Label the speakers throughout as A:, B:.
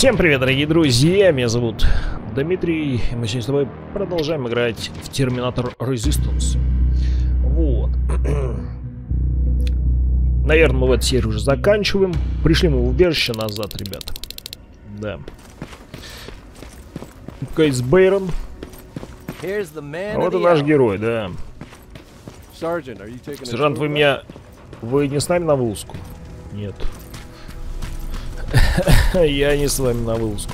A: Всем привет, дорогие друзья! Меня зовут Дмитрий, и мы сегодня с тобой продолжаем играть в Терминатор Resistance. Вот. Наверное, мы в этой серии уже заканчиваем. Пришли мы в убежище назад, ребята. Да. Кейс Бейрон. А вот и наш герой, да. Сержант, вы меня... Вы не с нами на вылазку? Нет. Я не с вами на вылазку.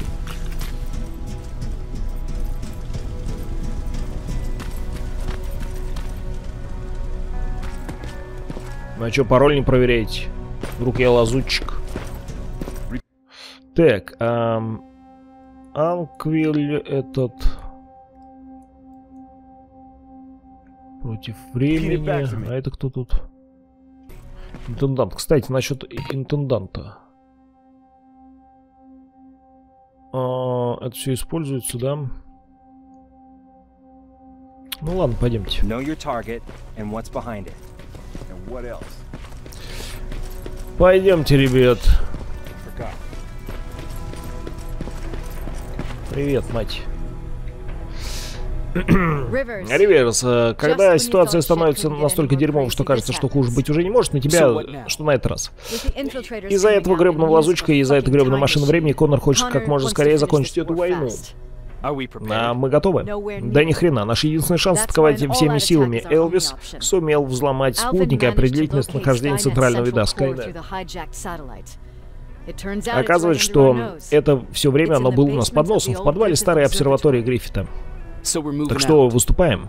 A: Ну а что, пароль не проверяете? Вдруг я лазутчик. Так, эм, Анквиль этот... Против времени. А это кто тут? Интендант. Кстати, насчет интенданта. Это все используется, да? Ну ладно, пойдемте. Пойдемте, ребят. Привет, мать. Риверс, э, когда ситуация становится настолько дерьмовой, что кажется, что хуже быть уже не может, на тебя что на этот раз? Из-за этого гребного лазучка и из-за этой гребной машины времени Коннор хочет как можно скорее закончить эту войну. А мы готовы? Да ни хрена, наш единственный шанс атаковать всеми силами. Элвис сумел взломать спутник и определить местонахождение центрального вида Скайнет. Оказывается, что это все время оно было у нас под носом в подвале старой обсерватории Гриффита. Так что, выступаем?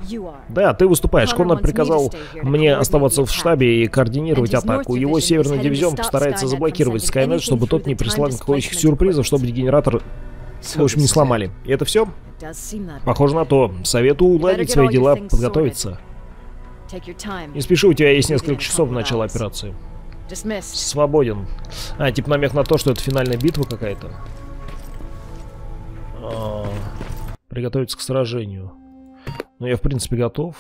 A: Да, ты выступаешь. Коннор приказал мне оставаться в штабе и координировать атаку. Его северный дивизион постарается заблокировать Скайнет, чтобы тот не прислал никаких сюрпризов, чтобы генератор, в общем, не сломали. И это все? Похоже на то. Советую уладить свои дела, подготовиться. Не спеши, у тебя есть несколько часов до начала операции. Свободен. А, типа намек на то, что это финальная битва какая-то. А, Приготовиться к сражению. Ну, я, в принципе, готов.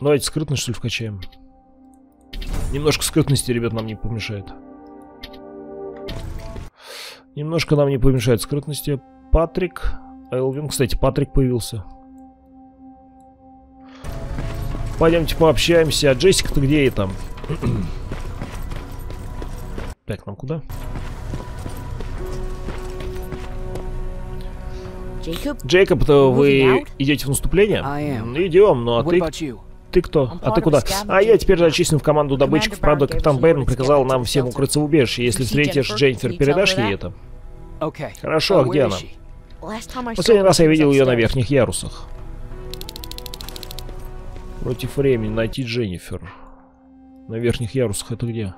A: Давайте скрытность, что ли, вкачаем. Немножко скрытности, ребят, нам не помешает. Немножко нам не помешает скрытности. Патрик. Элвин. Кстати, Патрик появился. Пойдемте пообщаемся. А Джессика-то где и там? так, нам куда? Джейкоб, то вы идете в наступление? Идем, ну а ты... Ты кто? А ты куда? А я теперь зачислен в команду добытчиков. Правда, капитан Бэйрон приказал нам всем укрыться в убежище. Если встретишь Дженнифер, передашь ей это? Хорошо, а где она? Последний раз я видел ее на верхних ярусах. Против времени найти Дженнифер. На верхних ярусах это где?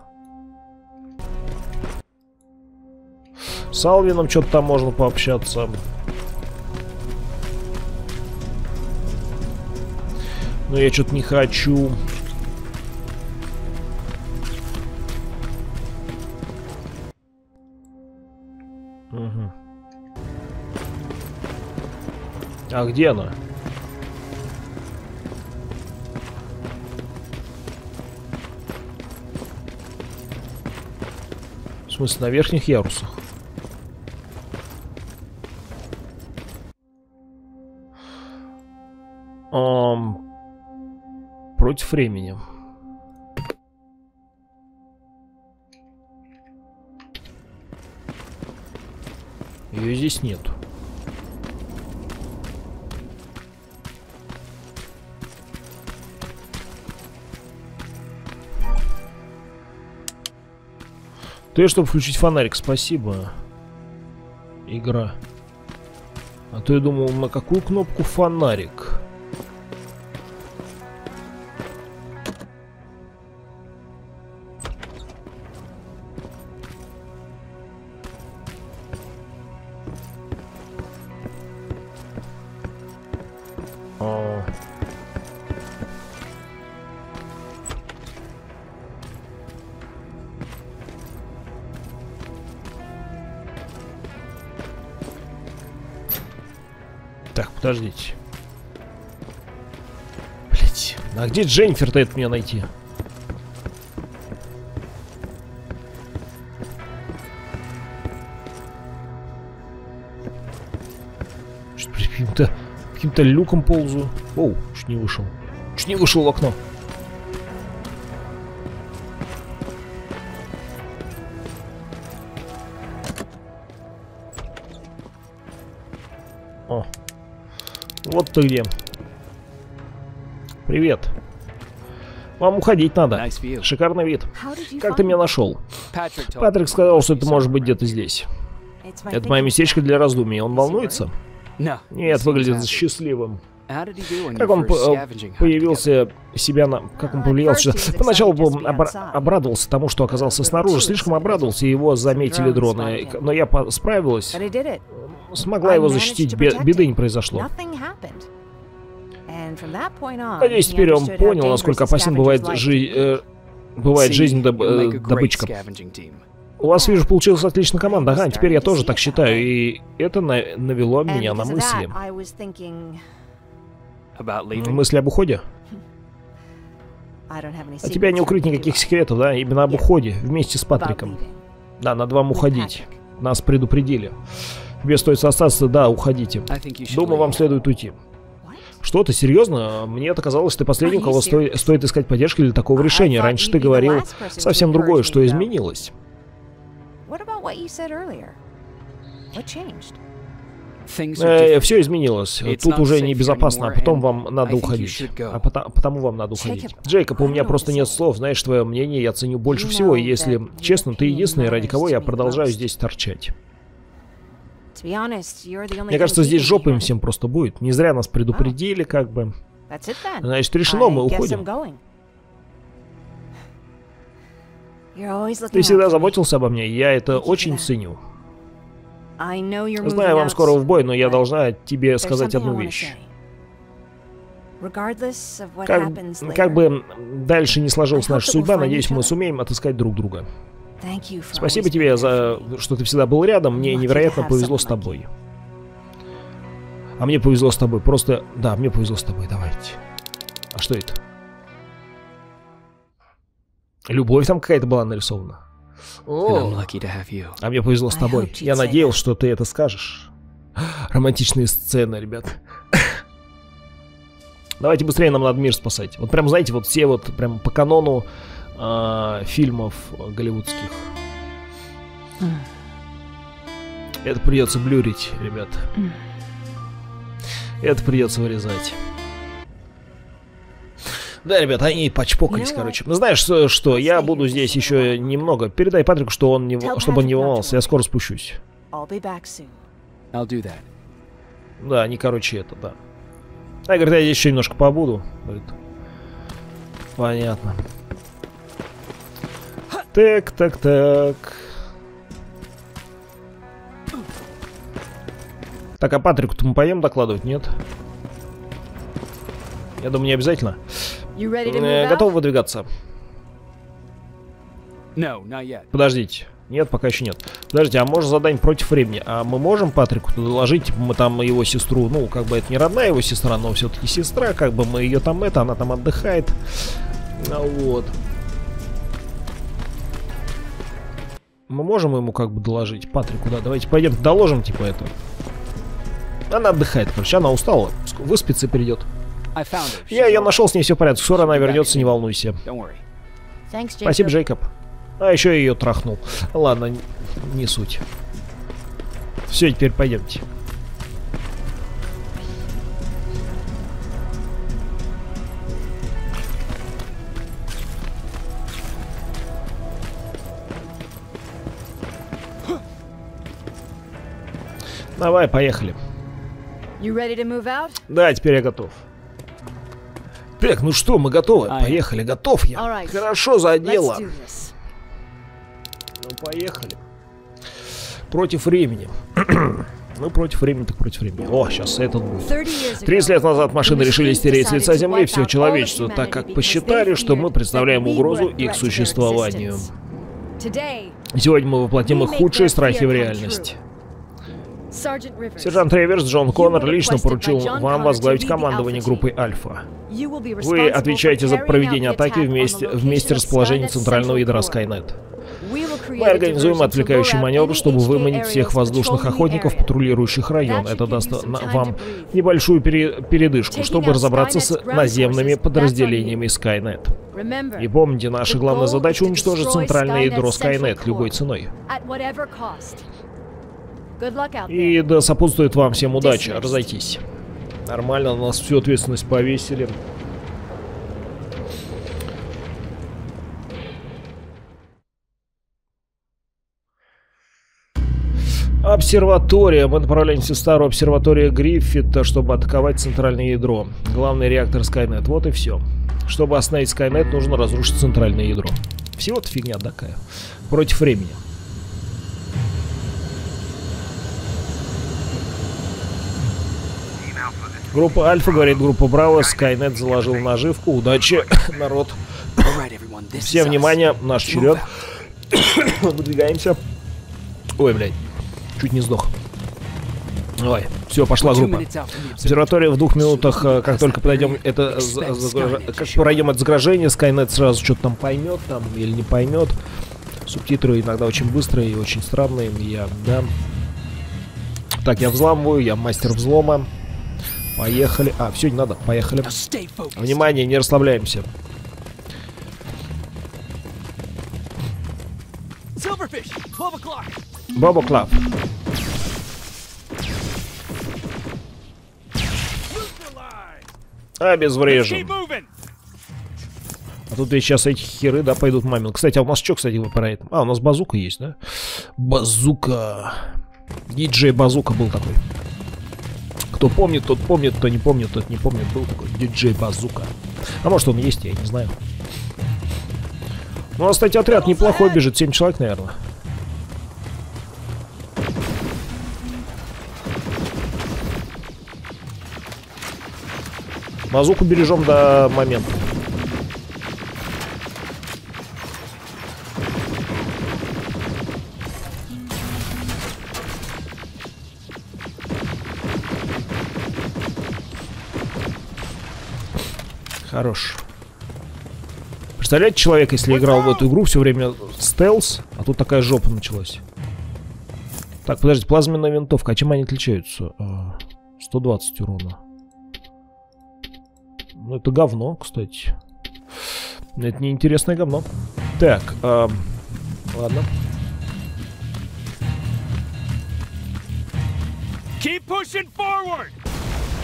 A: С Алвином что-то там можно пообщаться. Но я что-то не хочу. Угу. А где она? В смысле, на верхних ярусах? Um, против времени. Ее здесь нет. Ты, чтобы включить фонарик, спасибо. Игра. А то я думал, на какую кнопку фонарик? подождите. Блять. А где Дженнифер-то это мне найти? Что-то каким-то каким люком ползу. Оу, чуть не вышел. Чуть не вышел в окно. Ты где. Привет. Вам уходить надо. Шикарный вид. Как ты меня нашел? Патрик сказал, что ты можешь быть где-то здесь. Это мое местечко для раздумий. Он волнуется? Нет, выглядит счастливым. Как он появился себя на... Как он повлиял сюда? Поначалу обра... обрадовался тому, что оказался снаружи. Слишком обрадовался, его заметили дроны. Но я справилась. Смогла его защитить. Беды не произошло. Надеюсь, теперь он понял, насколько опасен бывает, жи... э... бывает жизнь доб... э... добычка. У вас, вижу, получилась отличная команда. Ага, теперь я тоже так считаю. И это на... навело меня на мысли. Мысли об уходе? От тебя не укрыть никаких секретов, да? Именно об уходе, вместе с Патриком. Да, надо вам уходить. Нас предупредили. Тебе стоит остаться, да, уходите. Думаю, вам следует уйти. Что ты, серьезно? Мне это казалось, что ты последний, у кого стоит, стоит искать поддержки для такого решения. Раньше ты говорил совсем другое, что изменилось. Э, все изменилось. Тут уже небезопасно, а потом вам надо уходить. А потому, потому вам надо уходить. Джейкоб, у меня просто нет слов. Знаешь, твое мнение я ценю больше всего. И если честно, ты единственный, ради кого я продолжаю здесь торчать. Мне кажется, здесь жопа им всем просто будет. Не зря нас предупредили, как бы. Значит, решено, мы уходим. Ты всегда заботился обо мне, я это очень ценю. Знаю, вам скоро в бой, но я должна тебе сказать одну вещь. Как, как бы дальше не сложилась наша судьба, надеюсь, мы сумеем отыскать друг друга. Спасибо тебе за что ты всегда был рядом. Мне невероятно повезло с тобой. А мне повезло с тобой. Просто, да, мне повезло с тобой. Давайте. А что это? Любовь там какая-то была нарисована. О, а мне повезло с тобой. Я надеялся, что ты это скажешь. Романтичные сцены, ребят. Давайте быстрее, нам надо мир спасать. Вот прям, знаете, вот все вот прям по канону э, фильмов голливудских. Это придется блюрить, ребят. Это придется вырезать. Да, ребят, они почпокались, короче. Ну, знаешь, что, что я буду здесь еще немного. Передай Патрику, что он не, чтобы он не волновался. Я скоро спущусь. Да, они, короче, это, да. А, говорит, я здесь еще немножко побуду. Говорит. Понятно. Так, так, так. Так, а Патрику-то мы поем докладывать, нет? Я думаю, не обязательно. Э, готов выдвигаться? Подождите. Нет, пока еще нет. Подождите, а может задание против времени? А мы можем Патрику доложить? Типа мы там его сестру, ну, как бы это не родная его сестра, но все-таки сестра, как бы мы ее там это, она там отдыхает. Ну, вот. Мы можем ему как бы доложить? Патрику, да, давайте пойдем доложим, типа, это. Она отдыхает, короче, она устала. Выспится и перейдет. Я ее нашел, с ней все в порядке. Скоро она вернется, не волнуйся. Спасибо, Джейкоб. А еще я ее трахнул. Ладно, не суть. Все, теперь пойдемте. Давай, поехали. Да, теперь я готов. Так, ну что, мы готовы? Поехали, готов я. Хорошо, за дело. Ну, поехали. Против времени. Ну, против времени, так против времени. О, сейчас этот будет. 30 лет назад машины решили стереть с лица Земли все человечество, так как посчитали, что мы представляем угрозу их существованию. Сегодня мы воплотим их худшие страхи в реальность. Сержант Реверс Джон Коннор лично поручил вам возглавить командование группой Альфа. Вы отвечаете за проведение атаки вместе месте, в месте расположения центрального ядра Скайнет. Мы организуем отвлекающий маневр, чтобы выманить всех воздушных охотников, патрулирующих район. Это даст вам небольшую пере передышку, чтобы разобраться с наземными подразделениями Skynet. И помните, наша главная задача уничтожить центральное ядро Skynet любой ценой. И да сопутствует вам всем удача, разойтись. Нормально, на нас всю ответственность повесили. Обсерватория. Мы направляемся в старую обсерваторию Гриффита, чтобы атаковать центральное ядро. Главный реактор Скайнет. Вот и все. Чтобы остановить Скайнет, нужно разрушить центральное ядро. Всего-то фигня такая. Против времени. Группа Альфа, говорит группа Браво, Скайнет заложил наживку. Удачи, народ. Все внимание, наш черед. Выдвигаемся. Ой, блядь. Чуть не сдох. Давай, все, пошла группа. Обсерватория в двух минутах, э, как только подойдем, это, как пройдем от заграждения, Skynet сразу что-то там поймет, там, или не поймет. Субтитры иногда очень быстрые и очень странные, я, да. Так, я взламываю, я мастер взлома. Поехали. А, все, не надо, поехали. Внимание, не расслабляемся. Боба Клаб. Обезврежен. А тут и сейчас эти херы, да, пойдут мамил. Кстати, а у нас что, кстати, выпирает? А, у нас базука есть, да? Базука. Диджей Базука был такой. Кто помнит, тот помнит, кто не помнит, тот не помнит. Был такой диджей Базука. А может он есть, я не знаю. Ну, а, кстати, отряд неплохой бежит. 7 человек, наверное. Мазуку бережем до момента. Хорош. Представляете, человек, если играл в эту игру все время стелс, а тут такая жопа началась. Так, подождите, плазменная винтовка. А чем они отличаются? 120 а, урона. Ну, это говно, кстати. Это неинтересное говно. Так, эм, ладно.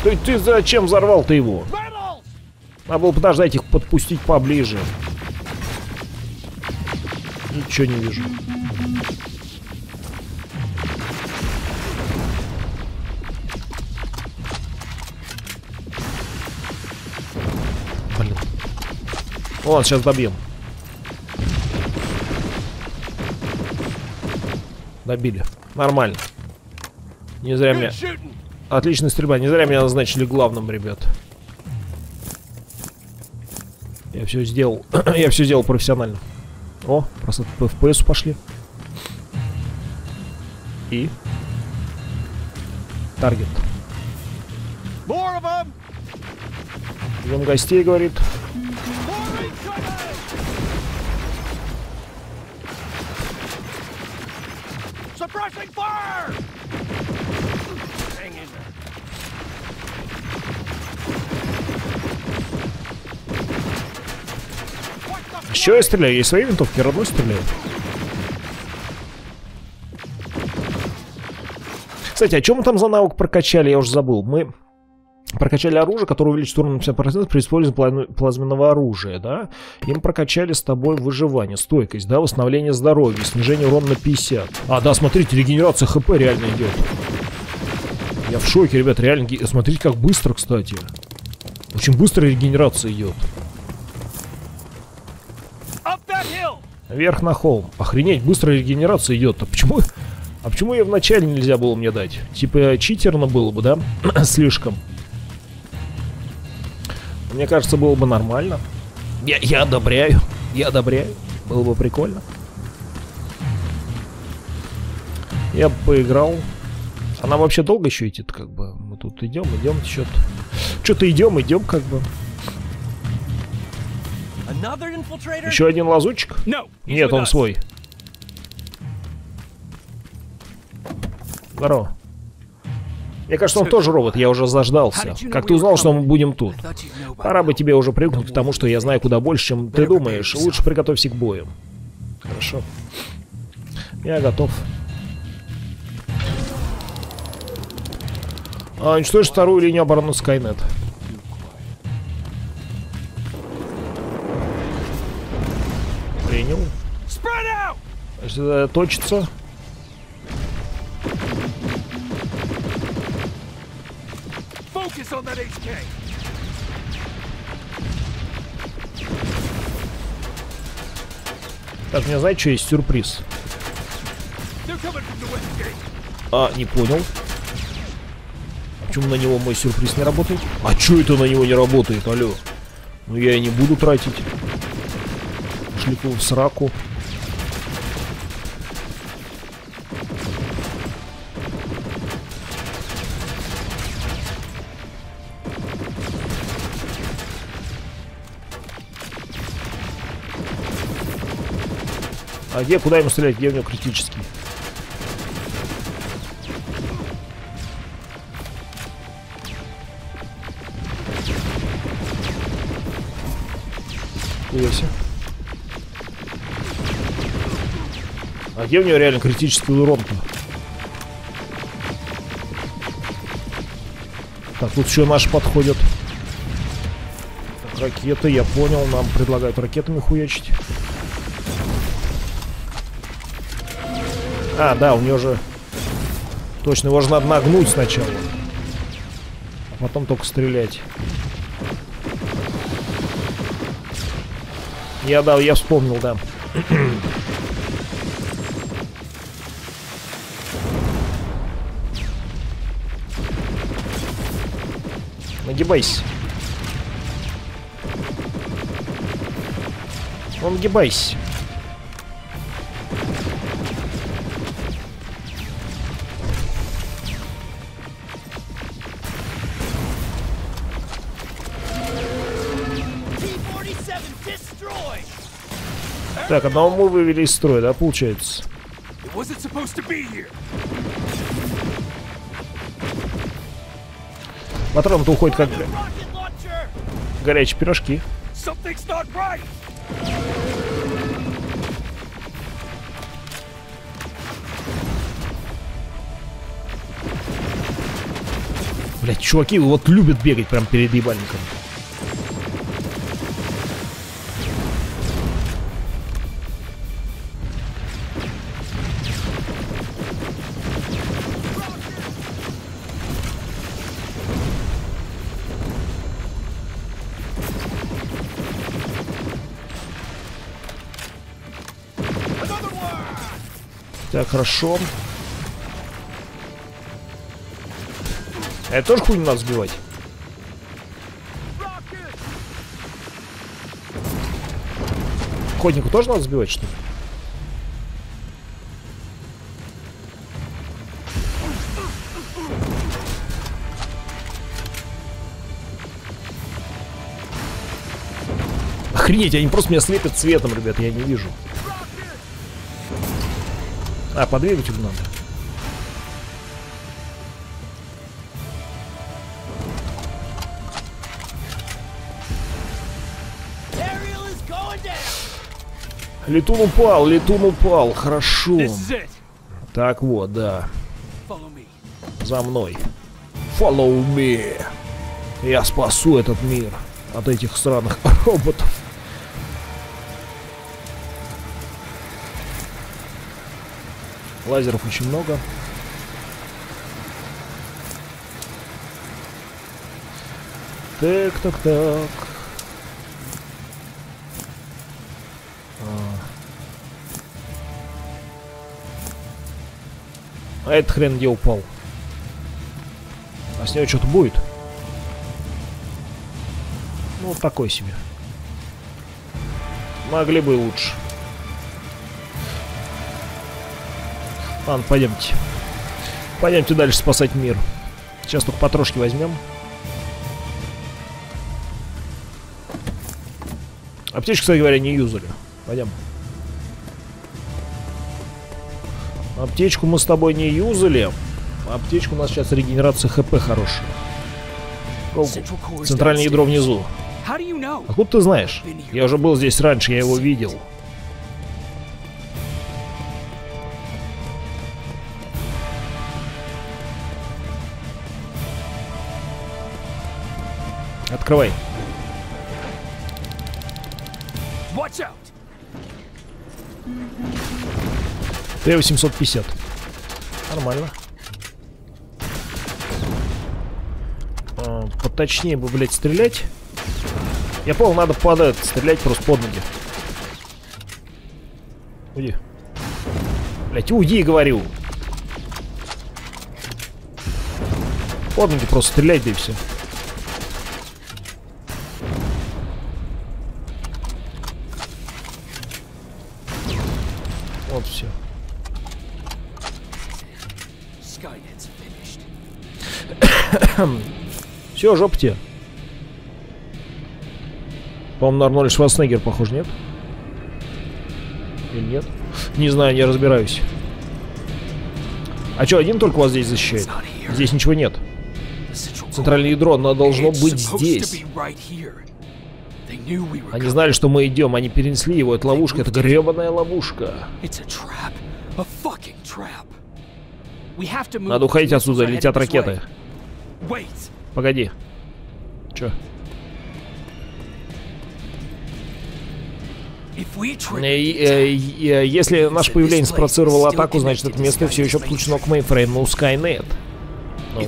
A: Ты, ты зачем взорвал ты его? Надо было подождать их подпустить поближе. Ничего не вижу. О, сейчас добьем. Добили. Нормально. Не зря меня... Отличная стрельба. Не зря меня назначили главным, ребят. Я все сделал. Я все сделал профессионально. О, просто по FPS пошли. И? Таргет. Ждем гостей, говорит. Suppressing fire! Еще я стреляю? Я своей винтовки родной стреляю. Кстати, о чем мы там за навык прокачали, я уже забыл. Мы прокачали оружие, которое увеличит урон на 50% при использовании плазменного оружия, да? И мы прокачали с тобой выживание, стойкость, да, восстановление здоровья, снижение урона на 50. А, да, смотрите, регенерация хп реально идет. Я в шоке, ребят, реально. Смотрите, как быстро, кстати. Очень быстро регенерация идет. Вверх на холм. Охренеть, быстрая регенерация идет. А почему... А почему ее вначале нельзя было мне дать? Типа читерно было бы, да? Слишком. Мне кажется, было бы нормально. Я, я одобряю. Я одобряю. Было бы прикольно. Я бы поиграл. А нам вообще долго еще идти -то, как бы? Мы тут идем, идем, что-то... Что-то идем, идем, как бы. Еще один лазутчик? Нет, он свой. Здорово. Мне кажется, он тоже робот, я уже заждался. Как ты узнал, что мы будем тут? Пора бы тебе уже привыкнуть к тому, что я знаю куда больше, чем ты думаешь. Лучше приготовься к бою. Хорошо. Я готов. А, уничтожь вторую линию обороны Skynet. Точится. Так, мне знаете, что есть сюрприз? А, не понял. Почему на него мой сюрприз не работает? А чё это на него не работает, алло? Ну я и не буду тратить. Шлику в сраку. А где, куда ему стрелять? Где у него критический? Хуяси. А где у него реально критический урон-то? Так, тут еще наши подходят. Ракеты, я понял. Нам предлагают ракетами хуячить. А, да, у него же... Точно, его же надо нагнуть сначала. А потом только стрелять. Я дал, я вспомнил, да. Нагибайся. Он нагибайся. Так, одного мы вывели из строя, да, получается? Патрон-то уходит как горячие пирожки. Блять, чуваки вот любят бегать прям перед ебальником. Хорошо. Это тоже хуй не надо сбивать. Ходнику тоже надо сбивать, что ли? Охренеть, они просто меня слепят цветом, ребят, я не вижу. А, по двигателю надо. Летун упал, летун упал, хорошо. Так вот, да. За мной. Follow me. Я спасу этот мир от этих странных роботов. Лазеров очень много. Так, так, так. А, а этот хрен где упал? А с него что-то будет? Ну, такой себе. Могли бы лучше. Ладно, пойдемте. Пойдемте дальше спасать мир. Сейчас только потрошки возьмем. Аптечку, кстати говоря, не юзали. Пойдем. Аптечку мы с тобой не юзали. Аптечка у нас сейчас регенерация ХП хорошая. Центральное ядро внизу. Откуда ты знаешь? Я уже был здесь раньше, я его видел. Открывай. Т-850. Нормально. А, поточнее бы, блядь, стрелять. Я понял, надо под стрелять просто под ноги. Уйди. Блять, уйди, говорю. Под ноги просто стрелять, да и все. Вот все. все, жопа тебе. По-моему, на Арнольд Шварценеггер похож, нет? Или нет? Не знаю, не разбираюсь. А что, один только вас здесь защищает? Здесь ничего нет. Центральное ядро, оно должно быть здесь. Они знали, что мы идем, они перенесли его. Это ловушка, это гребаная ловушка. Надо уходить отсюда, летят ракеты. Погоди. Чё? Э, э, э, если наше появление спровоцировало атаку, значит это место все еще подключено к мейнфрейму Skynet. Ну.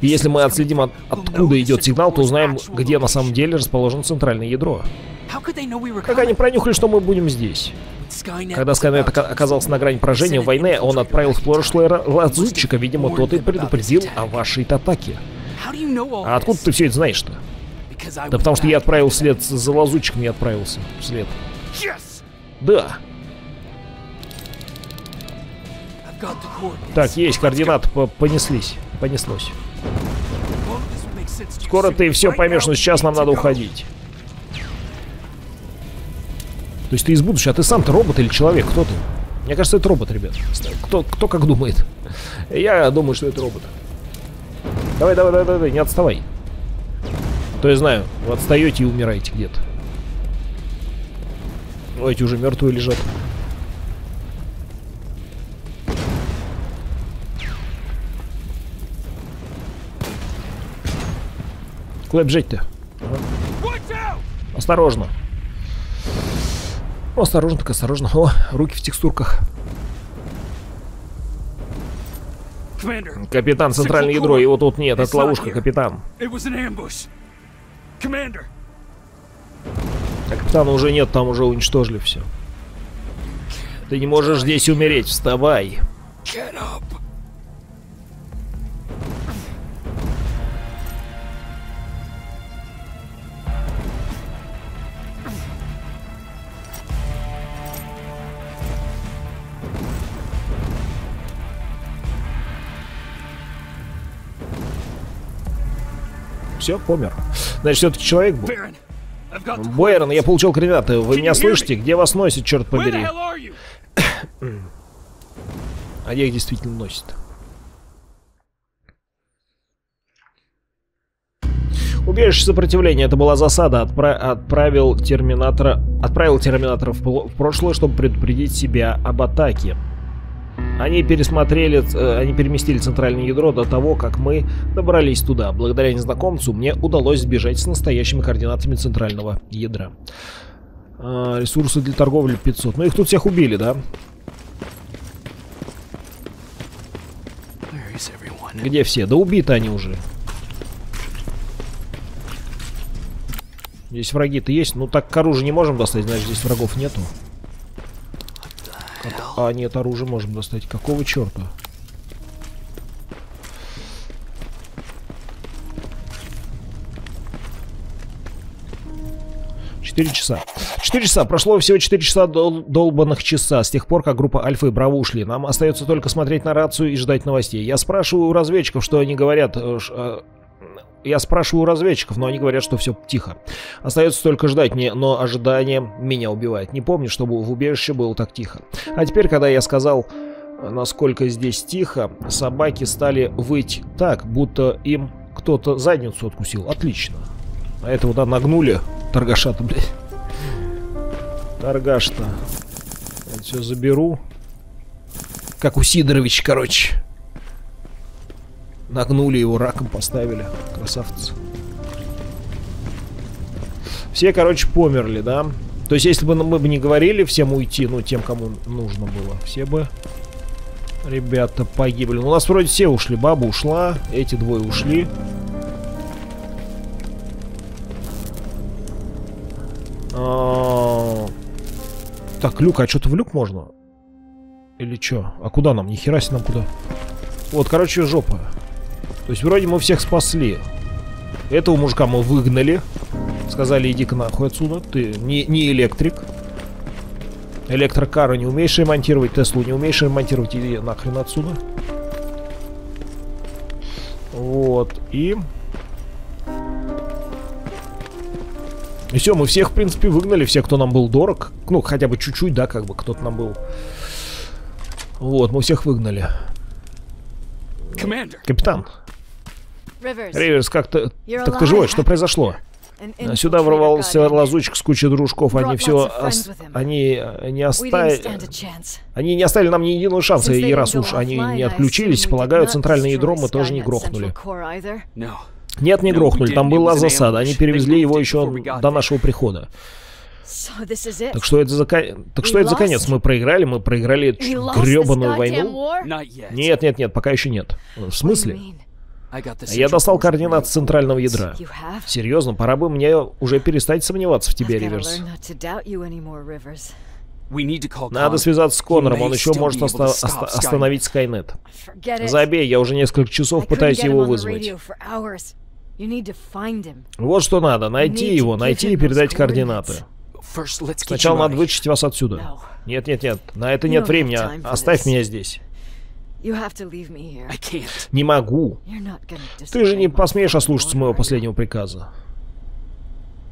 A: И если мы отследим, от, откуда идет сигнал, то узнаем, где на самом деле расположено центральное ядро. Как они пронюхали, что мы будем здесь? Когда Скайнет оказался на грани поражения войны, он отправил в прошлое лазутчика, видимо, тот и предупредил о вашей атаке. А откуда ты все это знаешь-то? Да потому что я отправил след за лазутчиком, я отправился вслед. Да. Так, есть координаты, понеслись. Понеслось. Скоро ты все поймешь, но сейчас нам надо уходить. То есть ты из будущего, а ты сам-то робот или человек? Кто ты? Мне кажется, это робот, ребят. Кто, кто как думает? Я думаю, что это робот. Давай, давай, давай, давай, не отставай. То я знаю, вы отстаете и умираете где-то. Ой, эти уже мертвые лежат. Куда бежать-то? Осторожно. О, осторожно, так осторожно. О, руки в текстурках. Капитан, центральное ядро, его тут нет, это ловушка, капитан. А капитана уже нет, там уже уничтожили все. Ты не можешь здесь умереть, вставай. Все, помер. Значит, все-таки человек был. Бойерн, я получил координаты. Вы меня слышите? Где вас носит, черт побери? а где их действительно носит? Убежище сопротивления. Это была засада. Отпра отправил терминатора... Отправил терминатора в, в прошлое, чтобы предупредить себя об атаке. Они пересмотрели, э, они переместили центральное ядро до того, как мы добрались туда. Благодаря незнакомцу мне удалось сбежать с настоящими координатами центрального ядра. А, ресурсы для торговли 500. Ну их тут всех убили, да? Где все? Да убиты они уже. Здесь враги-то есть. Ну так к оружию не можем достать, значит здесь врагов нету. А, нет, оружие можем достать. Какого черта? Четыре часа. Четыре часа. Прошло всего четыре часа дол долбанных часа с тех пор, как группа Альфа и Браво ушли. Нам остается только смотреть на рацию и ждать новостей. Я спрашиваю у разведчиков, что они говорят. Я спрашиваю у разведчиков, но они говорят, что все тихо. Остается только ждать, мне, но ожидание меня убивает. Не помню, чтобы в убежище было так тихо. А теперь, когда я сказал насколько здесь тихо, собаки стали выть так, будто им кто-то задницу откусил. Отлично. А этого, да, нагнули. Торгаша-то, блядь. Торгаш-то. Я все заберу. Как у Сидоровича, короче. Нагнули его, раком поставили. Красавцы. Все, короче, померли, да? То есть, если бы мы бы не говорили всем уйти, ну, тем, кому нужно было, все бы, ребята, погибли. Ну, у нас вроде все ушли. Баба ушла, эти двое ушли. А. Так, люк, а что-то в люк можно? Или что? А куда нам? Ни хера себе нам куда? Вот, короче, жопа. То есть вроде мы всех спасли. Этого мужика мы выгнали. Сказали, иди-ка нахуй отсюда. Ты не, не электрик. Электрокара не умеешь ремонтировать, Теслу не умеешь ремонтировать, иди нахрен отсюда. Вот, и... И все, мы всех, в принципе, выгнали, все, кто нам был дорог. Ну, хотя бы чуть-чуть, да, как бы кто-то нам был. Вот, мы всех выгнали. Капитан. Риверс, как ты... Так ты живой, что произошло? Сюда ворвался лазучик с кучей дружков. Они все... Ос... Они не оставили... Они не оставили нам ни единого шанса. И раз уж они не отключились, полагаю, центральное ядро мы тоже не грохнули. Нет, не грохнули. Там была засада. Они перевезли его еще до нашего прихода. Так что это за так что это за конец? Мы проиграли, мы проиграли гребаную войну? Нет, нет, нет, пока еще нет. В смысле? Я достал координаты центрального ядра. Серьезно, пора бы мне уже перестать сомневаться в тебе, Риверс. Надо связаться с Коннором, он еще может оста оста остановить Скайнет. Забей, я уже несколько часов пытаюсь его вызвать. Вот что надо, найти его, найти и передать координаты. Сначала надо вычистить вас отсюда. Нет, нет, нет, на это нет времени, оставь меня здесь. Не могу. Ты же не посмеешь ослушаться моего последнего приказа.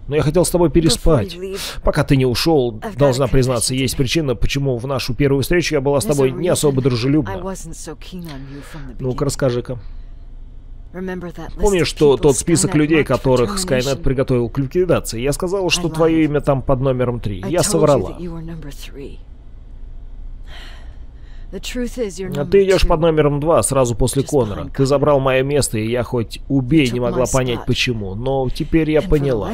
A: Но я хотел с тобой переспать. Пока ты не ушел, должна признаться, есть причина, почему в нашу первую встречу я была с тобой не особо дружелюбна. Ну-ка, расскажи-ка. Помнишь, что тот список людей, которых Скайнет приготовил к ликвидации? Я сказал, что твое имя там под номером три. Я соврала. А ты идешь под номером два, сразу после Конора. Ты забрал мое место, и я хоть убей не могла понять почему, но теперь я поняла.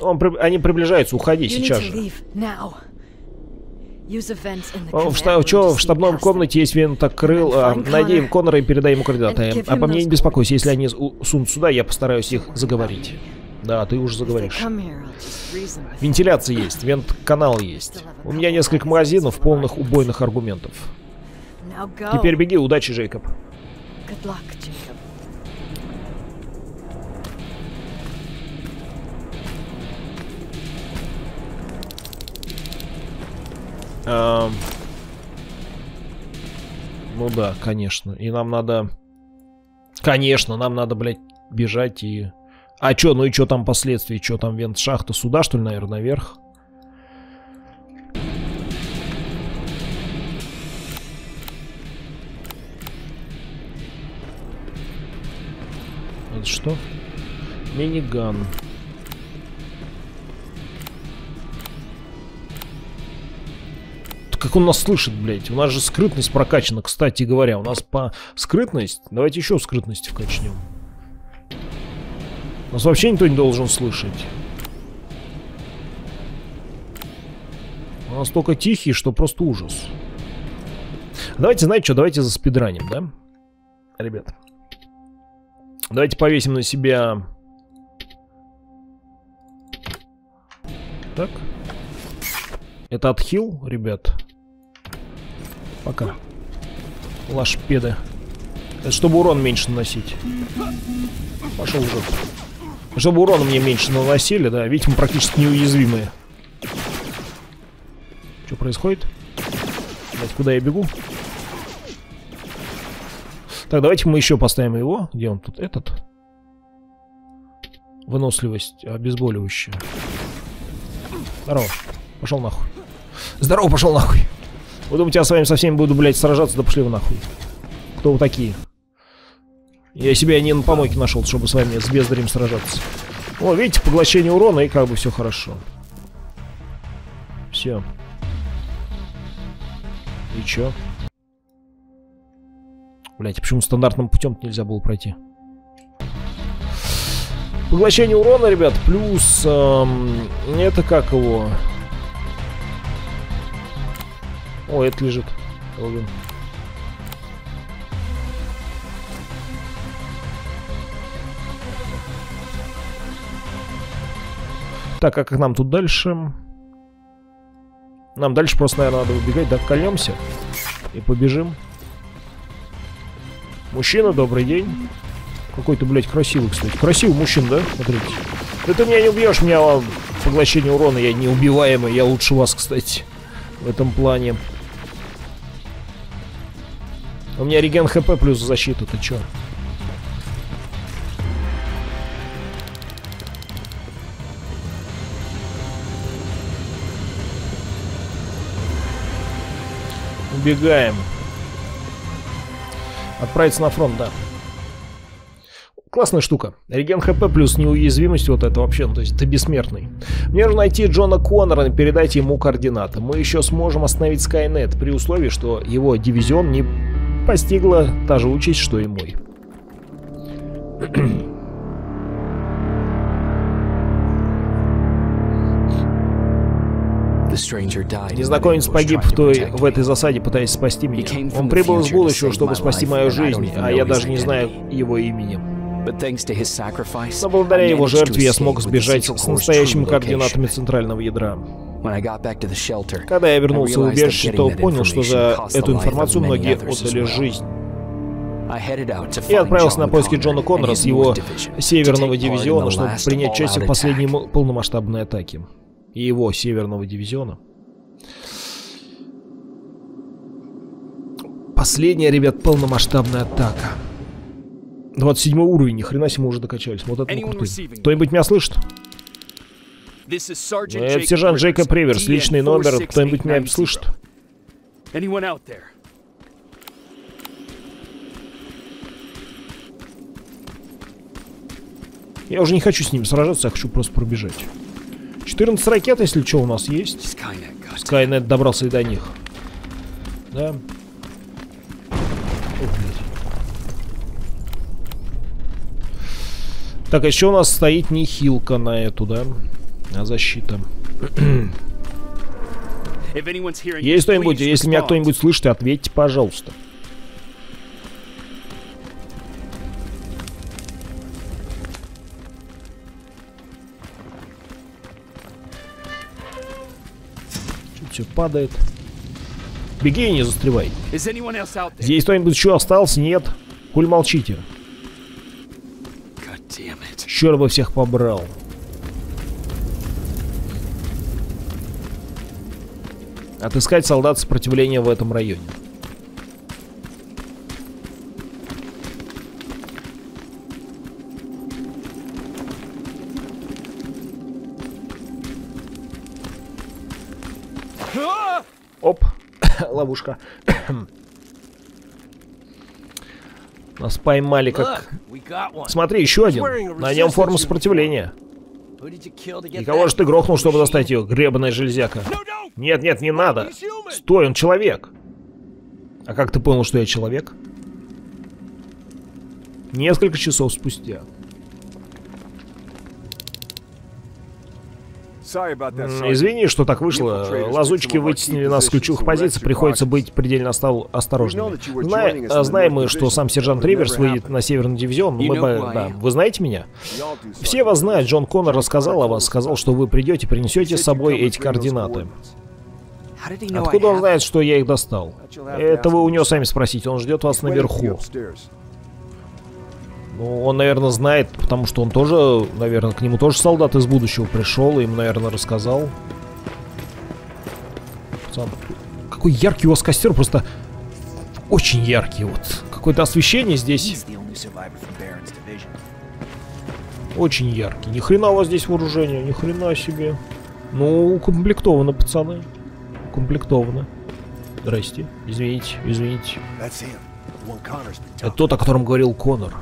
A: Он, они приближаются, уходи сейчас же. В, штаб, в штабном комнате есть винтокрыл. А, найди им Конора и передай ему координаты. Обо мне не беспокойся, если они сунут сюда, я постараюсь их заговорить. Да, ты уже заговоришь. Вентиляция есть, вент-канал есть. У меня несколько магазинов, полных убойных аргументов. Теперь беги, удачи, Джейкоб. А, ну да, конечно. И нам надо... Конечно, нам надо, блядь, бежать и а чё, ну и чё там последствия? Чё там, вент шахта сюда, что ли, наверное, наверх? Это что? Миниган. Как он нас слышит, блядь? У нас же скрытность прокачана, кстати говоря. У нас по скрытность... Давайте еще скрытности вкачнем. Нас вообще никто не должен слышать. Он настолько тихий, что просто ужас. Давайте, знаете что, давайте за спидранем, да? Ребят. Давайте повесим на себя... Так. Это отхил, ребят. Пока. Лашпеды. Это чтобы урон меньше наносить. Пошел уже. Чтобы урона мне меньше наносили, да. Видите, мы практически неуязвимые. Что происходит? Блять, куда я бегу? Так, давайте мы еще поставим его. Где он тут? Этот. Выносливость обезболивающая. Здорово. Пошел нахуй. Здорово, пошел нахуй. Вы думаете, я с вами со всеми буду, блядь, сражаться? Да пошли вы нахуй. Кто вы такие? Я себя не на помойке нашел, чтобы с вами с бездарем сражаться. О, видите, поглощение урона и как бы все хорошо. Все. И чё? Блять, почему стандартным путем нельзя было пройти? Поглощение урона, ребят, плюс... Эм, это как его... О, это лежит. Так, а как нам тут дальше? Нам дальше просто, наверное, надо убегать. Да, кольнемся и побежим. Мужчина, добрый день. Какой-то, блядь, красивый, кстати. Красивый мужчина, да? Смотрите. Да ты меня не убьешь, у меня поглощение урона, я неубиваемый. Я лучше вас, кстати, в этом плане. У меня реген хп плюс защита, ты чё? Убегаем. Отправиться на фронт, да. Классная штука. Реген ХП плюс неуязвимость вот это вообще, ну, то есть ты бессмертный. Мне нужно найти Джона Коннора и передать ему координаты. Мы еще сможем остановить Скайнет при условии, что его дивизион не постигла та же участь, что и мой. Незнакомец погиб в, той, в этой засаде, пытаясь спасти меня. Он прибыл из будущего, чтобы спасти мою жизнь, а я даже не знаю его имени. Но благодаря его жертве я смог сбежать с настоящими координатами центрального ядра. Когда я вернулся в убежище, то понял, что за эту информацию многие отдали жизнь. Я отправился на поиски Джона Коннора с его северного дивизиона, чтобы принять участие в последней полномасштабной атаке и его северного дивизиона. Последняя, ребят, полномасштабная атака. 27 уровень, ни хрена себе мы уже докачались. Вот это мы крутые. Кто-нибудь меня слышит? Это сержант Джейкоб Риверс, личный номер. Кто-нибудь меня слышит? Я уже не хочу с ними сражаться, я хочу просто пробежать. 14 ракет, если что, у нас есть. Скайнет добрался и до них. Да. Ох, так, а еще у нас стоит не хилка на эту, да? А защита. Есть кто-нибудь, если меня кто-нибудь слышит, ответьте, пожалуйста. Падает. Беги и не застревай. Здесь кто-нибудь еще остался? Нет. Куль молчите. Черт бы всех побрал. Отыскать солдат сопротивления в этом районе. Ловушка. Нас поймали как... Смотри, еще один. На нем форма сопротивления. И кого же ты грохнул, чтобы достать ее, гребаная железяка? Нет, нет, не надо. Стой, он человек. А как ты понял, что я человек? Несколько часов спустя. Извини, что так вышло. Лазучки вытеснили нас с ключевых позиций, приходится быть предельно осторожными. Зна знаем мы, что сам сержант Риверс выйдет на Северный дивизион, мы бы... Да. Вы знаете меня? Все вас знают, Джон Коннор рассказал о вас, сказал, что вы придете, принесете с собой эти координаты. Откуда он знает, что я их достал? Это вы у него сами спросите, он ждет вас наверху. Ну, он, наверное, знает, потому что он тоже, наверное, к нему тоже солдат из будущего пришел и им, наверное, рассказал. Пацан, какой яркий у вас костер, просто очень яркий вот. Какое-то освещение здесь. Очень яркий. Ни хрена у вас здесь вооружение, ни хрена себе. Ну, укомплектовано, пацаны. Укомплектовано. Здрасте. Извините, извините. Это тот, о котором говорил Конор.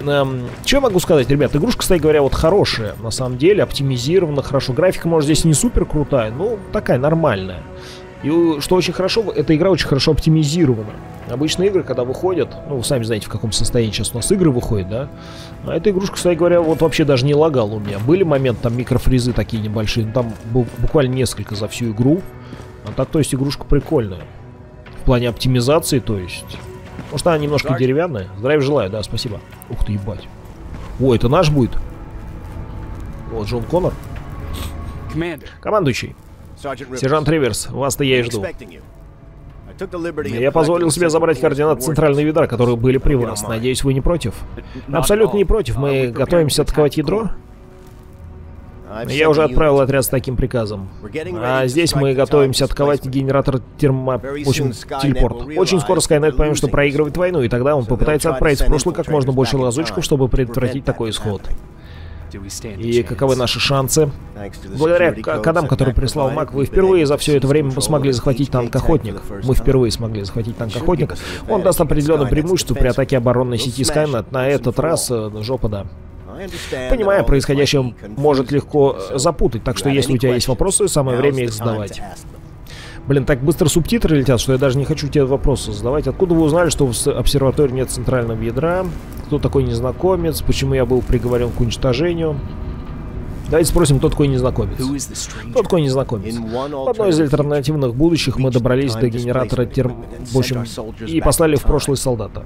A: Эм, что я могу сказать, ребят, игрушка, кстати говоря, вот хорошая, на самом деле, оптимизирована хорошо. Графика, может, здесь не супер крутая, но такая нормальная. И что очень хорошо, эта игра очень хорошо оптимизирована. Обычные игры, когда выходят, ну, вы сами знаете, в каком состоянии сейчас у нас игры выходят, да? А эта игрушка, кстати говоря, вот вообще даже не лагала у меня. Были моменты, там микрофризы такие небольшие, но там буквально несколько за всю игру. А так, то есть, игрушка прикольная. В плане оптимизации, то есть... Может, она немножко так. деревянная? Здравия желаю, да, спасибо. Ух ты, ебать. О, это наш будет? Вот, Джон Коннор. Командующий. Сержант Риверс, вас-то я и жду. Я позволил себе забрать координаты центрального ядра, которые были при вас. Надеюсь, вы не против? Абсолютно не против. Мы готовимся атаковать ядро? Я уже отправил отряд с таким приказом. А здесь мы готовимся атаковать генератор термо... В общем, телепорт. Очень скоро Скайнет поймет, что проигрывает войну, и тогда он попытается отправить в прошлое как можно больше лазучков, чтобы предотвратить такой исход. И каковы наши шансы? Благодаря кодам, которые прислал Мак, вы впервые за все это время смогли захватить танк-охотник. Мы впервые смогли захватить танк-охотник. Он даст определенное преимущество при атаке оборонной сети Скайнет. На этот раз э, жопа да. Понимая, происходящее может легко запутать, так что если у тебя есть вопросы, самое время их задавать. Блин, так быстро субтитры летят, что я даже не хочу тебе вопросы задавать. Откуда вы узнали, что в обсерватории нет центрального ядра? Кто такой незнакомец? Почему я был приговорен к уничтожению? Давайте спросим, кто такой незнакомец. Кто такой незнакомец? В одной из альтернативных будущих мы добрались до генератора терм... В общем, и послали в прошлое солдата.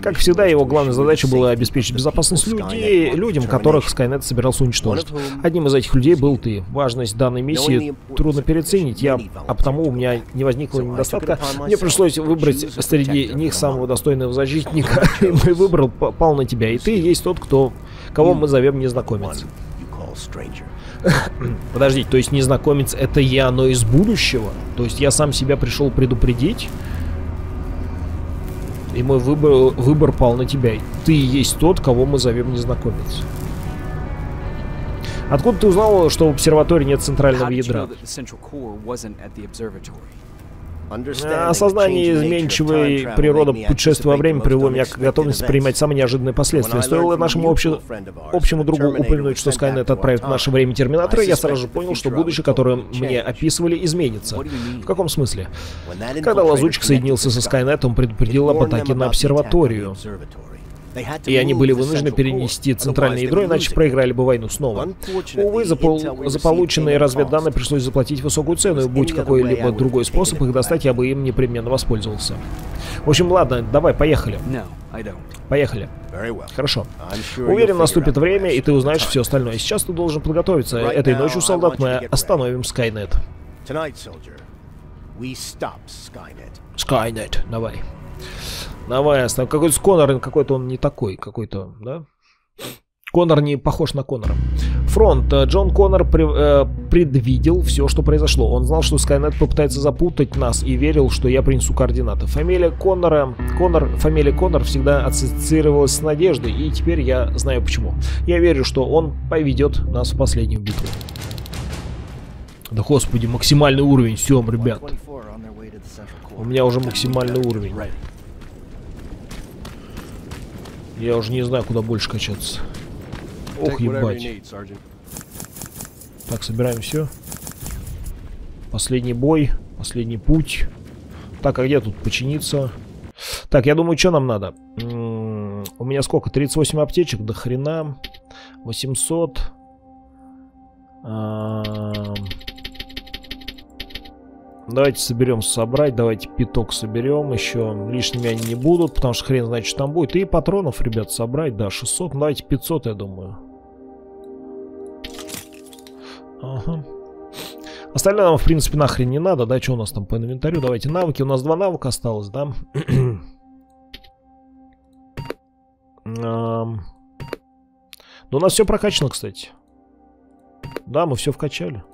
A: Как всегда, его главной задачей было обеспечить безопасность людей, людям, которых Скайнет собирался уничтожить. Одним из этих людей был ты. Важность данной миссии трудно переоценить, я, а потому у меня не возникло недостатка. Мне пришлось выбрать среди них самого достойного защитника. И мой выбор пал на тебя, и ты есть тот, кто, кого мы зовем незнакомец. Подождите, то есть незнакомец это я, но из будущего? То есть я сам себя пришел предупредить? И мой выбор, выбор пал на тебя. Ты есть тот, кого мы зовем незнакомец. Откуда ты узнал, что в обсерватории нет центрального ядра? Осознание изменчивой природы путешествия во время привело меня к готовности принимать самые неожиданные последствия. Стоило нашему общему, общему другу упомянуть, что Скайнет отправит в наше время Терминатора, я сразу же понял, что будущее, которое мне описывали, изменится. В каком смысле? Когда лазучик соединился со Скайнетом, предупредил об атаке на обсерваторию. И они были вынуждены перенести центральное ядро, иначе проиграли бы войну снова. Увы, за, пол... за полученные разведданные пришлось заплатить высокую цену, и будь какой-либо другой способ их достать, я бы им непременно воспользовался. В общем, ладно, давай, поехали. Поехали. Хорошо. Уверен, наступит время, и ты узнаешь все остальное. Сейчас ты должен подготовиться. Этой ночью, солдат, мы остановим Скайнет. Скайнет, давай. Давай, оставь. Какой-то Конор, какой-то он не такой, какой-то, да? Конор не похож на Конора. Фронт. Э, Джон Конор при, э, предвидел все, что произошло. Он знал, что Скайнет попытается запутать нас и верил, что я принесу координаты. Фамилия Конора, Конор, фамилия Конор всегда ассоциировалась с надеждой, и теперь я знаю почему. Я верю, что он поведет нас в последнюю битву. Да господи, максимальный уровень, все, ребят. У меня уже максимальный уровень. Я уже не знаю, куда больше качаться. Ох, ебать. Так, собираем все. Последний бой, последний путь. Так, а где тут починиться? Так, я думаю, что нам надо? М -м у меня сколько? 38 аптечек, до хрена. 800. А -а Давайте соберем собрать, давайте пяток соберем еще. Лишними они не будут, потому что хрен знает, что там будет. И патронов, ребят, собрать, да, 600. Ну, давайте 500, я думаю. Ага. Остальное нам, в принципе, нахрен не надо, да? Что у нас там по инвентарю? Давайте навыки. У нас два навыка осталось, да? Но у нас все прокачано, кстати. Да, мы все вкачали.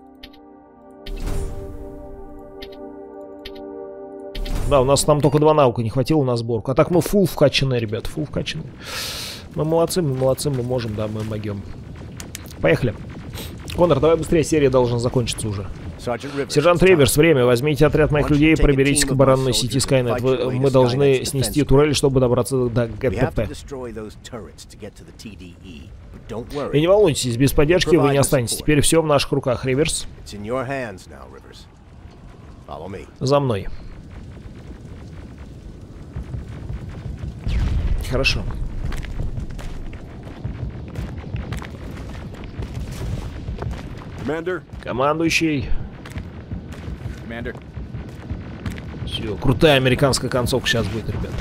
A: Да, у нас там только два наука не хватило на сборку. А так мы фул вкачаны, ребят, фул вкачаны. Мы молодцы, мы молодцы, мы можем, да, мы могем. Поехали. Конор, давай быстрее, серия должна закончиться уже. Сержант Риверс, время. Возьмите отряд моих людей и проберитесь к баранной сети Скайнет. мы должны снести турель, чтобы добраться до ГТП. И не волнуйтесь, без поддержки вы не останетесь. Теперь все в наших руках, Риверс. За мной. Хорошо. Командующий. Все, крутая американская концовка сейчас будет, ребят.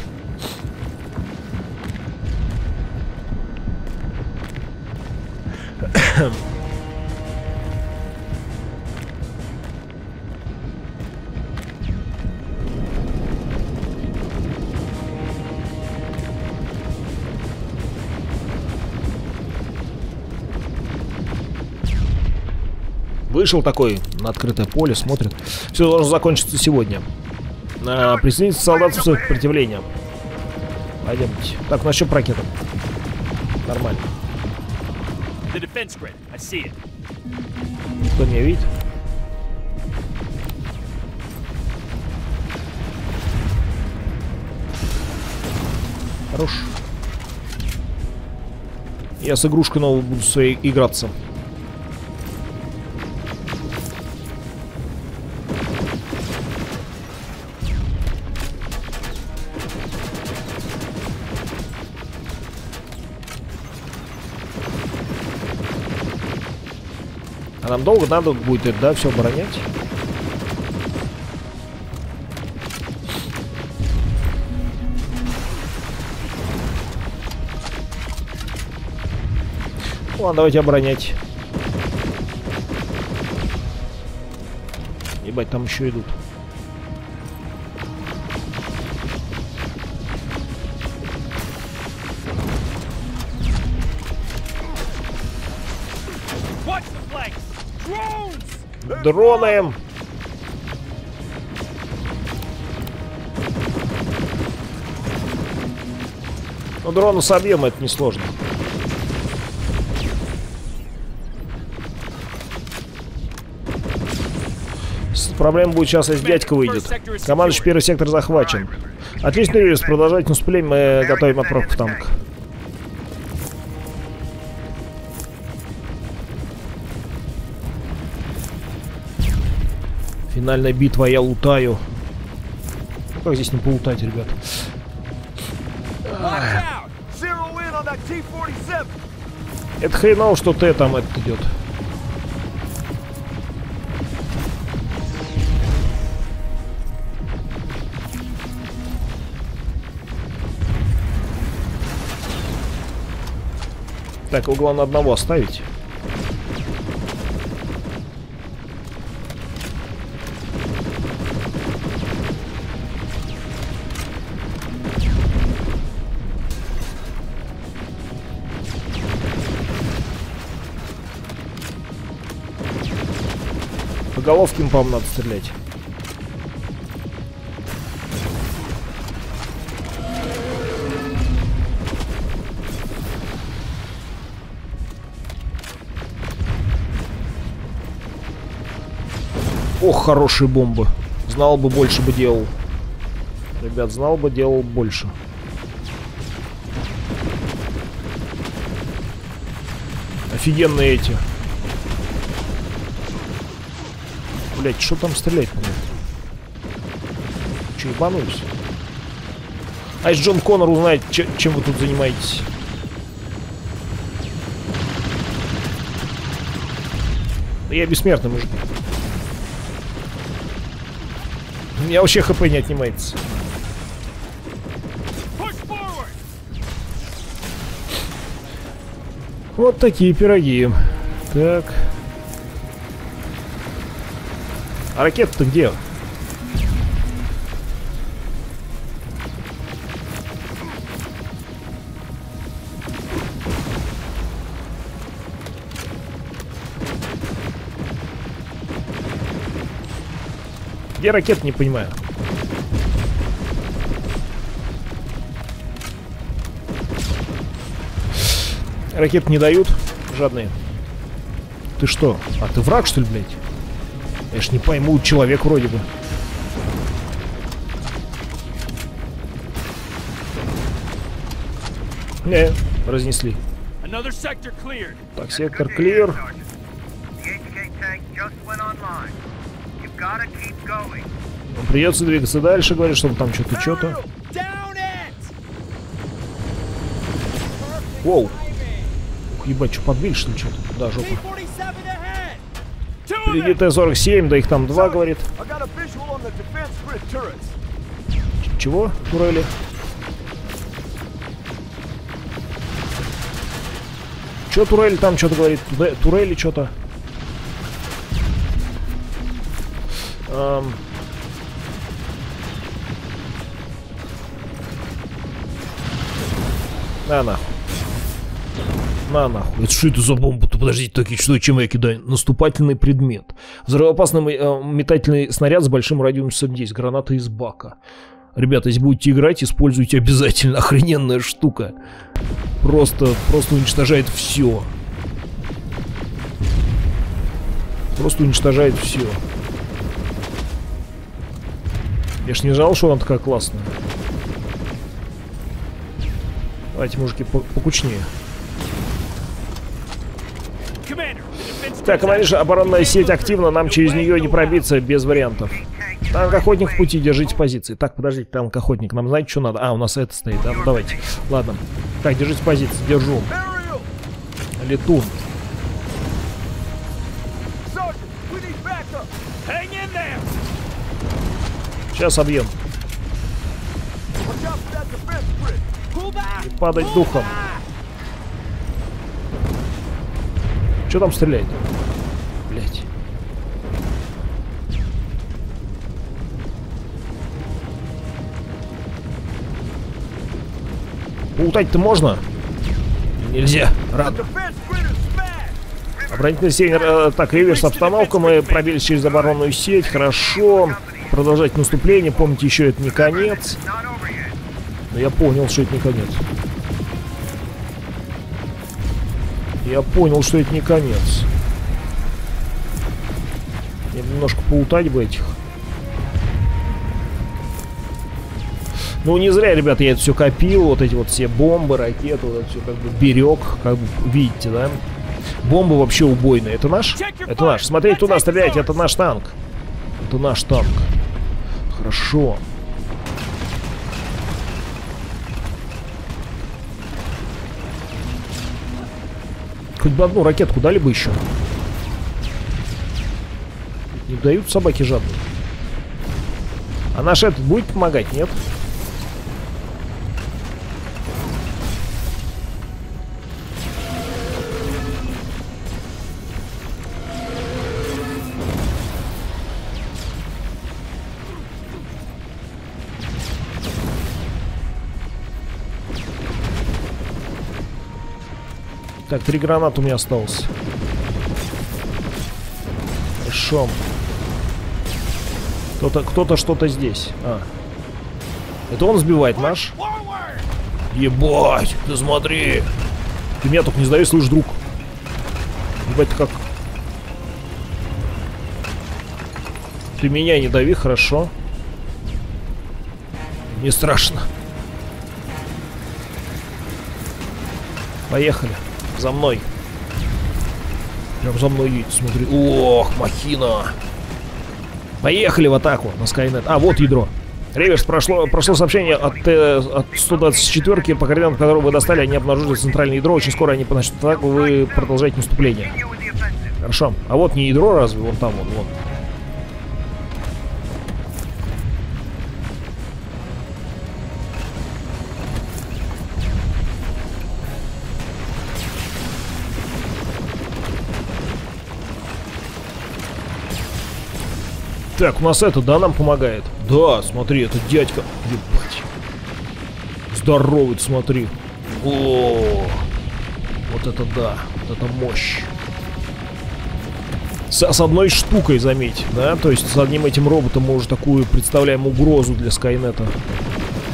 A: Вышел такой на открытое поле, смотрит. Все должно закончиться сегодня. А, присоединиться солдатам сопротивления. Пойдемте. Так, насчет ракетам. Нормально. Кто меня видит? Хорош. Я с игрушкой новой буду своей играться. Нам долго надо будет, да, все оборонять? Ладно, давайте оборонять. Ебать, там еще идут. Дроны. Ну, дрона собьем, это несложно. Проблема будет сейчас, если дядька выйдет. Командующий первый сектор захвачен. Отличный рейс, продолжайте наступление, мы готовим отправку в танк. Финальная битва, я лутаю. Как здесь не полутать, ребят? Это хреново, что Т там этот идет. Так, его главное одного оставить. По головке, по-моему, надо стрелять. Ох, хорошие бомбы. Знал бы, больше бы делал. Ребят, знал бы, делал больше. Офигенные эти. Блять, что там стрелять надо? Че, ебанулись? А если Джон Коннор узнает, чем вы тут занимаетесь? Я бессмертный мужик. У меня вообще хп не отнимается. Вот такие пироги. Так. А ракета-то где? Где ракета, не понимаю. Ракет не дают, жадные. Ты что? А ты враг, что ли, блядь? Я ж не пойму, человек вроде бы. Не, разнесли. Так, сектор клир. Ну, придется двигаться дальше, говорит, чтобы там что-то, что-то. Воу. Ух, ебать, что подбили, что ли, что-то? Да, жопа. Впереди Т-47, да их там два, говорит. Чего, турели? Че турель там что-то говорит? Турели что-то. Эм... На нахуй. На нахуй. Это что это за бомба? Подождите, так что, чем я кидаю? Наступательный предмет. Взрывоопасный э, метательный снаряд с большим радиусом 10. Граната из бака. Ребята, если будете играть, используйте обязательно. Охрененная штука. Просто, просто уничтожает все. Просто уничтожает все. Я ж не знал, что она такая классная. Давайте, мужики, покучнее. Так, командир, оборонная сеть активна, нам через нее не пробиться без вариантов. Танк охотник в пути, держите позиции. Так, подождите, танк охотник, нам знаете, что надо? А, у нас это стоит, да? Ну, давайте. Ладно. Так, держите позиции, держу. Летун. Сейчас объем. И падать духом. Что там стреляет? Блять. Поутать-то можно? Нельзя. Рад. Оборонительный север. Э, так, реверс обстановка. Мы пробились через оборонную сеть. Хорошо. Продолжать наступление. Помните, еще это не конец. Но я понял, что это не конец. Я понял, что это не конец. Мне немножко поутать бы этих. Ну, не зря, ребята, я это все копил. Вот эти вот все бомбы, ракеты, вот это все как бы берег. Как бы, видите, да? Бомба вообще убойная. Это наш? Это наш. Смотрите туда, стреляйте, это наш танк. Это наш танк. Хорошо. Хоть бы одну ракетку дали бы еще. Не дают собаки жадные. А наш этот будет помогать, нет? Так, три гранаты у меня осталось. Хорошо. Кто-то кто-то что-то здесь. А. Это он сбивает наш? Ебать, ты смотри. Ты меня только не сдаешь, слышь, друг. Ебать, как... Ты меня не дави, хорошо. Не страшно. Поехали. За мной. Прям за мной едет, смотри. Ох, махина. Поехали в атаку на Скайнет. А, вот ядро. Реверс, прошло, прошло сообщение от, э, от 124 по координатам, которого вы достали, они обнаружили центральное ядро. Очень скоро они начнут атаку, вы продолжаете наступление. Хорошо. А вот не ядро разве? Вон там, вон, вон. Так, у нас это, да, нам помогает? Да, смотри, это дядька. Ебать. Здоровый, смотри. О, вот это да, вот это мощь. С, с одной штукой, заметь, да? То есть с одним этим роботом мы уже такую представляем угрозу для Скайнета.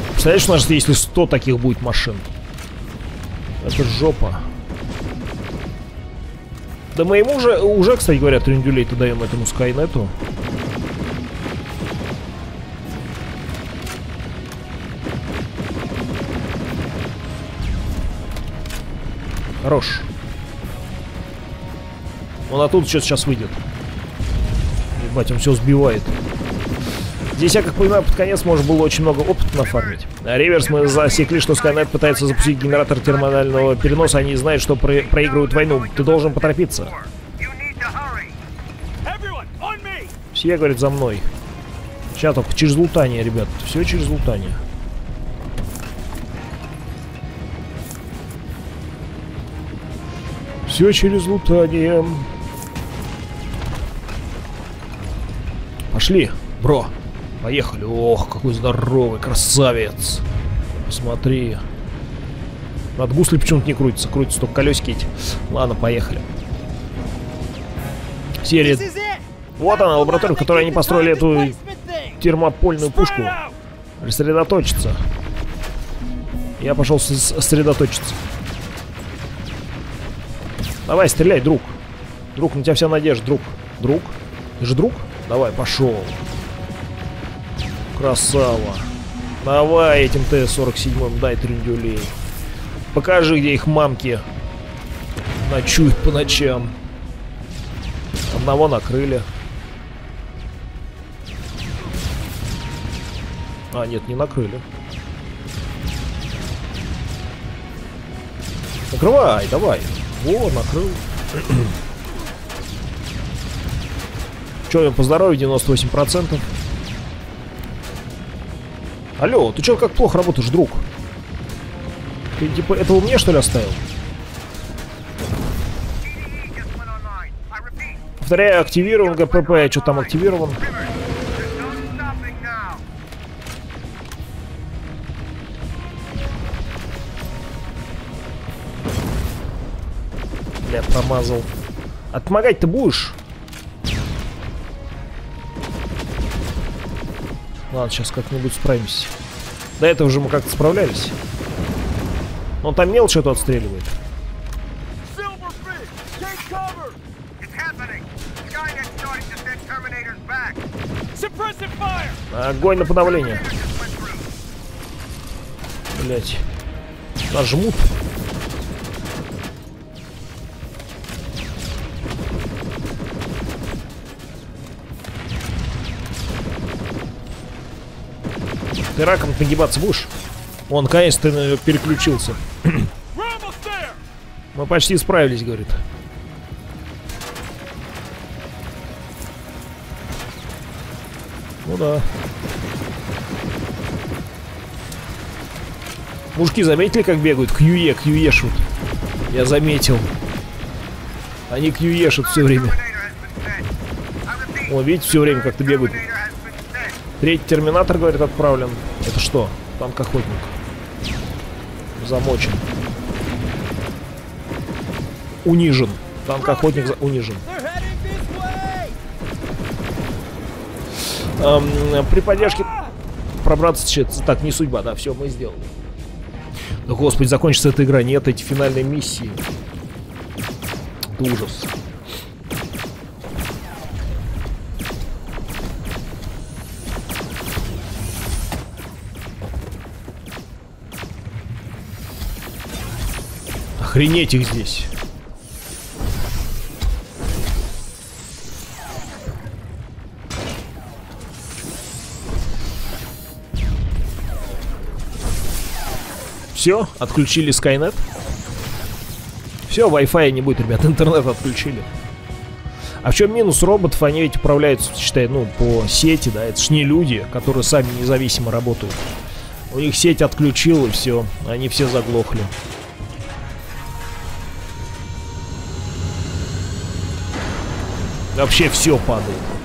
A: Представляешь, у нас если 100 таких будет машин? Это жопа. Да мы ему уже, уже, кстати говоря, трендюлей-то даем этому Скайнету. Хорош. Он оттуда что-то сейчас выйдет. Ебать, он все сбивает. Здесь, я как понимаю, под конец можно было очень много опыта нафармить. А реверс мы засекли, что Skynet пытается запустить генератор терминального переноса. Они знают, что про проигрывают войну. Ты должен поторопиться. Все, говорит, за мной. Сейчас только через лутание, ребят. Все через лутание. Все через лутание. Пошли, бро. Поехали. Ох, какой здоровый красавец. Посмотри. Над гусли почему-то не крутится. Крутится только колесики эти. Ладно, поехали. Серия... Вот она, лаборатория, в которой они построили эту термопольную пушку. Сосредоточиться. Я пошел сосредоточиться. Давай, стреляй, друг. Друг, на тебя вся надежда, друг. Друг? Ты же друг? Давай, пошел. Красава. Давай этим Т-47 дай трендюлей. Покажи, где их мамки ночуют по ночам. Одного накрыли. А, нет, не накрыли. Накрывай, давай. Во, накрыл. Че, по здоровью 98%. Алло, ты что как плохо работаешь, друг? Ты типа этого мне что ли оставил? Повторяю, активирован ГПП. Что там активирован? Промазал. Отмогать ты будешь? Ладно, сейчас как-нибудь справимся. До этого же мы как-то справлялись. Он там мелочь эту отстреливает. Огонь на подавление. Блять. Нажмут. Ты раком нагибаться будешь? Он, наконец-то переключился. Мы почти справились, говорит. Ну да. Мужики заметили, как бегают? Кьюе, кьюешут. Я заметил. Они кьюешут все время. О, видите, все время как-то бегают. Третий терминатор, говорит, отправлен. Это что? Танк-охотник. Замочен. Унижен. Танк-охотник за... унижен. Эм, при поддержке пробраться... Так, не судьба, да, все, мы сделали. Да, господи, закончится эта игра. Нет, эти финальной миссии. Это ужас. Охренеть их здесь. Все, отключили Skynet. Все, Wi-Fi не будет, ребят, интернет отключили. А в чем минус роботов? Они ведь управляются, считай, ну, по сети, да, это ж не люди, которые сами независимо работают. У них сеть отключила, и все, они все заглохли. Вообще все падает.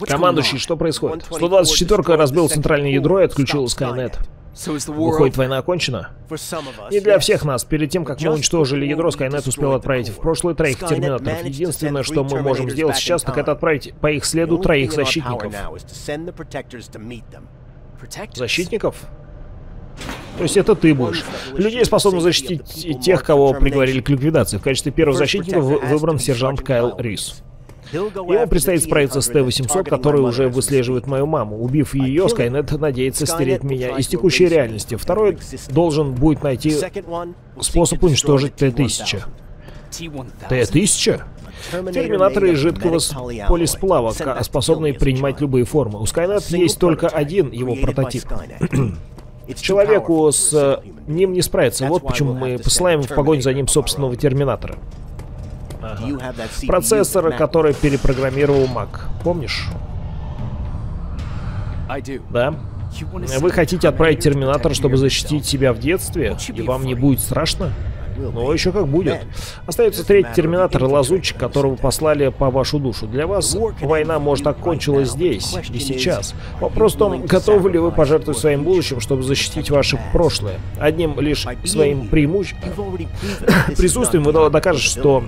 A: Командующий, что происходит? 124-ка разбил центральное ядро и отключил Скайнет. Выходит, война окончена? Не для всех нас. Перед тем, как мы уничтожили ядро, Скайнет успел отправить в прошлое троих терминаторов. Единственное, что мы можем сделать сейчас, так это отправить по их следу троих защитников. Защитников? То есть это ты будешь. Людей способны защитить тех, кого приговорили к ликвидации. В качестве первых защитников выбран сержант Кайл Рис. Ему предстоит справиться с Т-800, который уже выслеживает мою маму. Убив ее, Скайнет надеется стереть меня из текущей реальности. Второй должен будет найти способ уничтожить Т-1000. Т-1000? Терминаторы жидкого полисплава, способные принимать любые формы. У Скайнет есть только один его прототип. Человеку с ним не справиться. Вот почему мы посылаем в погонь за ним собственного Терминатора. Ага. Процессор, который перепрограммировал Mac. Помнишь? Да. Вы хотите отправить Терминатор, чтобы защитить себя в детстве? И вам не будет страшно? Ну, еще как будет. Остается третий терминатор лазутчик, которого послали по вашу душу. Для вас война может окончилась здесь и сейчас. Вопрос в том, готовы ли вы пожертвовать своим будущим, чтобы защитить ваше прошлое. Одним лишь своим преимуществом присутствием вы докажете, что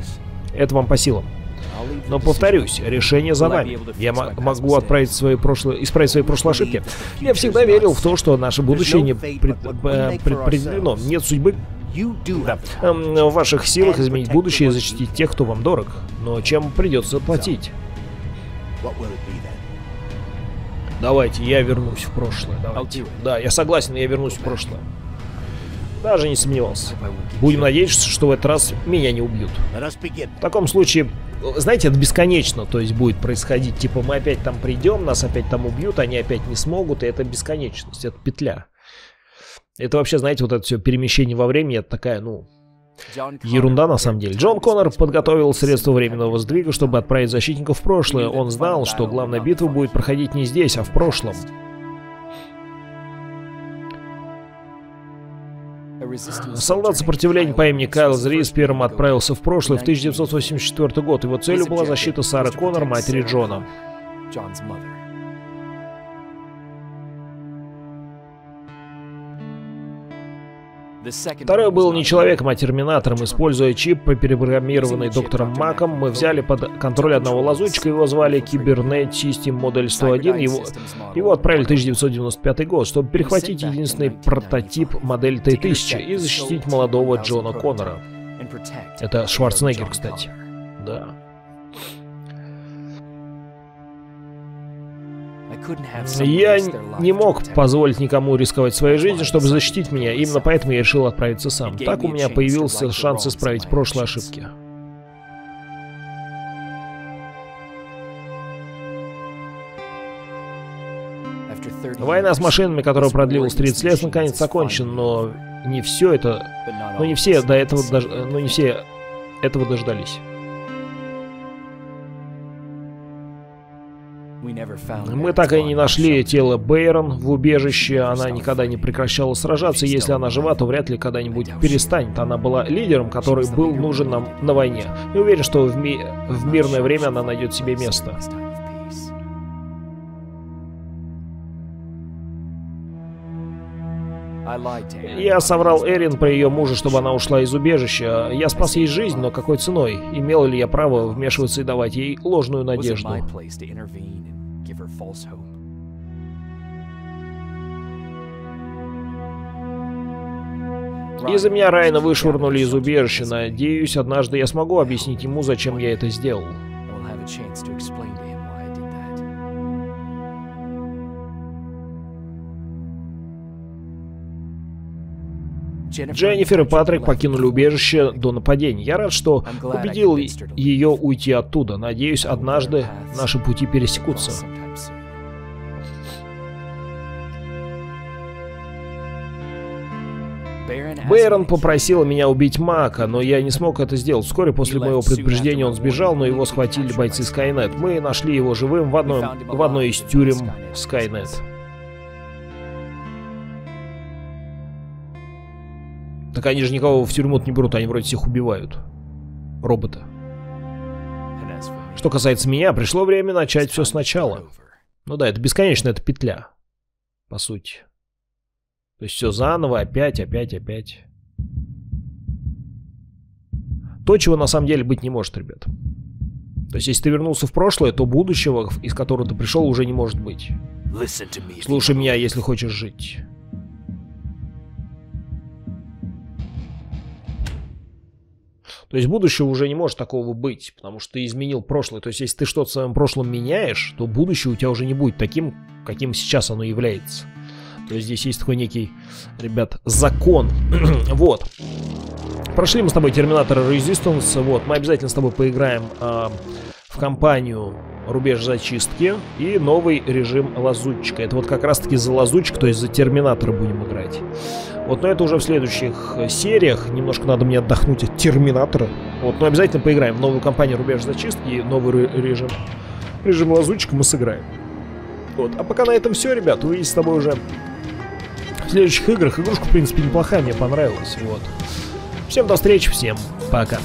A: это вам по силам. Но повторюсь, решение за вами. Я могу отправить свои прошлые, исправить свои прошлые ошибки. Я всегда верил в то, что наше будущее не э, предопределено. Нет судьбы. Да. Эм, в ваших силах изменить будущее и защитить тех, кто вам дорог. Но чем придется платить? Давайте, я вернусь в прошлое. Давайте. Да, я согласен, я вернусь в прошлое. Даже не сомневался. Будем надеяться, что в этот раз меня не убьют. В таком случае, знаете, это бесконечно, то есть будет происходить, типа мы опять там придем, нас опять там убьют, они опять не смогут, и это бесконечность, это петля. Это вообще, знаете, вот это все перемещение во времени, это такая, ну, Ерунда на самом деле. Джон Коннор подготовил средства временного сдвига, чтобы отправить защитников в прошлое. Он знал, что главная битва будет проходить не здесь, а в прошлом. Солдат сопротивления по имени Кайл Зрис первым отправился в прошлое в 1984 год. Его целью была защита Сары Коннор, матери Джона. Второй был не человеком, а терминатором. Используя чип, перепрограммированный доктором Маком, мы взяли под контроль одного лазутчика, его звали Кибернет System Model 101, его, его отправили в 1995 год, чтобы перехватить единственный прототип модель Т-1000 и защитить молодого Джона Коннора. Это Шварценеггер, кстати. Да. Я не мог позволить никому рисковать своей жизнью, чтобы защитить меня. Именно поэтому я решил отправиться сам. Так у меня появился шанс исправить прошлые ошибки. Война с машинами, которая продлилась 30 лет, наконец окончена, но не все это... Но не все до этого... Но не все этого дождались. Мы так и не нашли тело Бейрон в убежище. Она никогда не прекращала сражаться. Если она жива, то вряд ли когда-нибудь перестанет. Она была лидером, который был нужен нам на войне. Не уверен, что в, ми в мирное время она найдет себе место. Я соврал Эрин про ее мужа, чтобы она ушла из убежища. Я спас ей жизнь, но какой ценой? Имел ли я право вмешиваться и давать ей ложную надежду? Из-за меня Райана вышвырнули из убежища. Надеюсь, однажды я смогу объяснить ему, зачем я это сделал. Дженнифер и Патрик покинули убежище до нападения. Я рад, что убедил ее уйти оттуда. Надеюсь, однажды наши пути пересекутся. Бейрон попросил меня убить Мака, но я не смог это сделать. Вскоре после моего предупреждения он сбежал, но его схватили бойцы Скайнет. Мы нашли его живым в, одной, в одной из тюрем Скайнет. Так они же никого в тюрьму не берут, они вроде всех убивают. Робота. что касается меня, пришло время начать все сначала. Ну да, это бесконечно, это петля. По сути. То есть все заново, опять, опять, опять. То, чего на самом деле быть не может, ребят. То есть, если ты вернулся в прошлое, то будущего, из которого ты пришел, уже не может быть. Слушай меня, если хочешь жить. То есть будущего уже не может такого быть, потому что ты изменил прошлое. То есть если ты что-то в своем прошлом меняешь, то будущее у тебя уже не будет таким, каким сейчас оно является. То есть здесь есть такой некий, ребят, закон. вот. Прошли мы с тобой Терминатор Resistance. Вот, мы обязательно с тобой поиграем э, в компанию Рубеж зачистки и новый режим лазутчика. Это вот как раз таки за лазутчик, то есть за Терминатора будем играть. Вот, но это уже в следующих э, сериях. Немножко надо мне отдохнуть от Терминатора. Вот, но обязательно поиграем в новую компанию Рубеж зачистки и новый режим. Режим лазутчика мы сыграем. Вот, а пока на этом все, ребят. Увидимся с тобой уже в следующих играх. Игрушка, в принципе, неплохая, мне понравилась. Вот. Всем до встречи, всем пока.